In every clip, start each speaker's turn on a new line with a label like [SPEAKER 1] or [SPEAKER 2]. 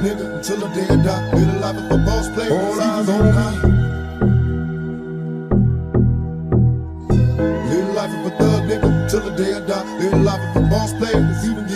[SPEAKER 1] nigga until the day I die. Live a life of a boss player, all eyes on me. Live a life of a thug nigga until the day I die. Live a life of a boss player, even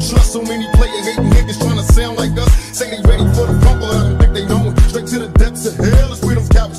[SPEAKER 1] trust. So many player hating niggas trying to sound like us. Say they ready for the rumble, I don't think they know it. Straight to the depths of hell is where them
[SPEAKER 2] cowboys.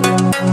[SPEAKER 3] Thank